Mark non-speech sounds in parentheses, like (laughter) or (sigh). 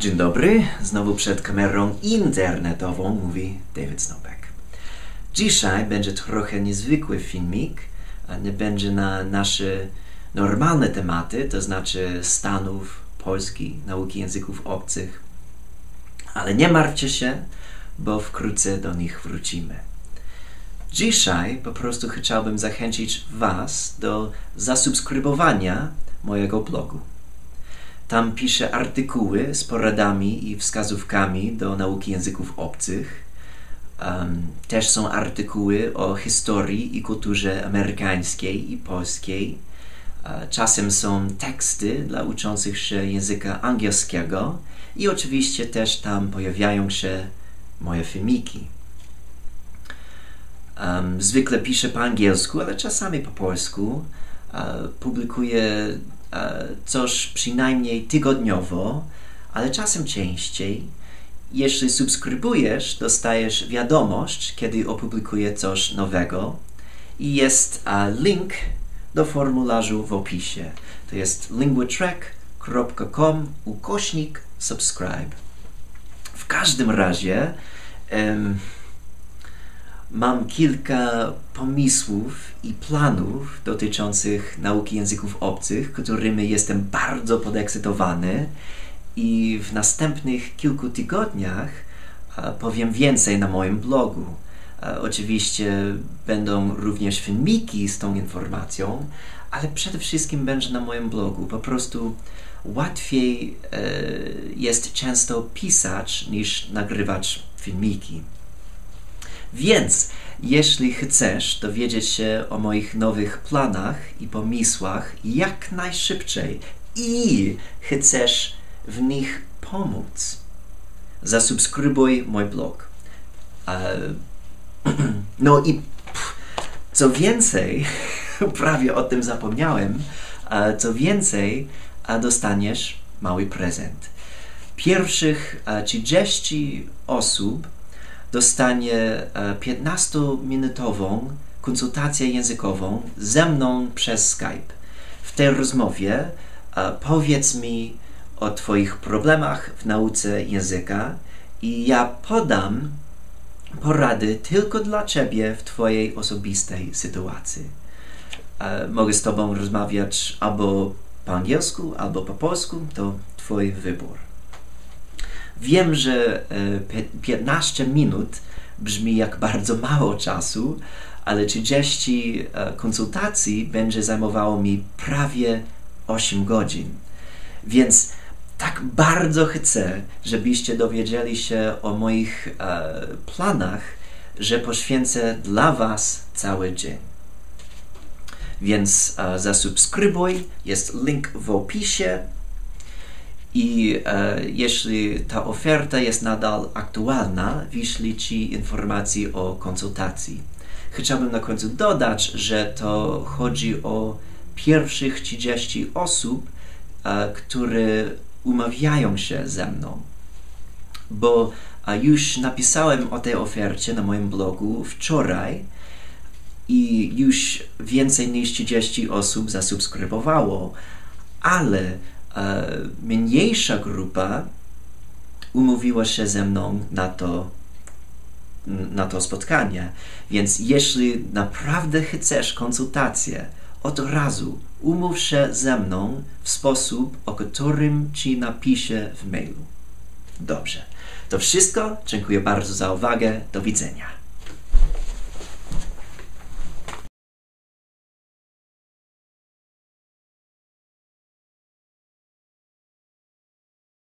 Dzień dobry, znowu przed kamerą internetową mówi David Snowback. Dzisiaj będzie trochę niezwykły filmik, nie będzie na nasze normalne tematy, to znaczy Stanów, Polski, nauki języków obcych. Ale nie martwcie się, bo wkrótce do nich wrócimy. Dzisiaj po prostu chciałbym zachęcić Was do zasubskrybowania mojego blogu. Tam piszę artykuły z poradami i wskazówkami do nauki języków obcych. Um, też są artykuły o historii i kulturze amerykańskiej i polskiej. Czasem są teksty dla uczących się języka angielskiego i oczywiście też tam pojawiają się moje filmiki. Um, zwykle piszę po angielsku, ale czasami po polsku. Uh, publikuję coś przynajmniej tygodniowo, ale czasem częściej. Jeśli subskrybujesz, dostajesz wiadomość, kiedy opublikuję coś nowego i jest uh, link do formularzu w opisie. To jest linguatrack.com ukośnik subscribe. W każdym razie um, mam kilka pomysłów i planów dotyczących nauki języków obcych, którymi jestem bardzo podekscytowany i w następnych kilku tygodniach powiem więcej na moim blogu. Oczywiście będą również filmiki z tą informacją, ale przede wszystkim będzie na moim blogu. Po prostu łatwiej e, jest często pisać niż nagrywać filmiki. Więc jeśli chcesz dowiedzieć się o moich nowych planach i pomysłach jak najszybciej i chcesz w nich pomóc, zasubskrybuj mój blog. (clears throat) No i co więcej, (laughs) prawie o tym zapomniałem, co więcej, dostaniesz mały prezent. Pierwszych 30 osób dostanie 15-minutową konsultację językową ze mną przez Skype. W tej rozmowie powiedz mi o Twoich problemach w nauce języka i ja podam porady tylko dla Ciebie w Twojej osobistej sytuacji. Mogę z Tobą rozmawiać albo po angielsku, albo po polsku, to Twój wybór. Wiem, że 15 minut brzmi jak bardzo mało czasu, ale 30 konsultacji będzie zajmowało mi prawie 8 godzin. Więc tak bardzo chcę, żebyście dowiedzieli się o moich e, planach, że poświęcę dla Was cały dzień. Więc e, zasubskrybuj, jest link w opisie. I e, jeśli ta oferta jest nadal aktualna, wyślij Ci informacji o konsultacji. Chciałbym na końcu dodać, że to chodzi o pierwszych 30 osób, e, które umawiają się ze mną. Bo a już napisałem o tej ofercie na moim blogu wczoraj i już więcej niż 30 osób zasubskrybowało, ale mniejsza grupa umówiła się ze mną na to, na to spotkanie. Więc jeśli naprawdę chcesz konsultację, od razu umów się ze mną w sposób, o którym ci napiszę w mailu. Dobrze. To wszystko. Dziękuję bardzo za uwagę. Do widzenia.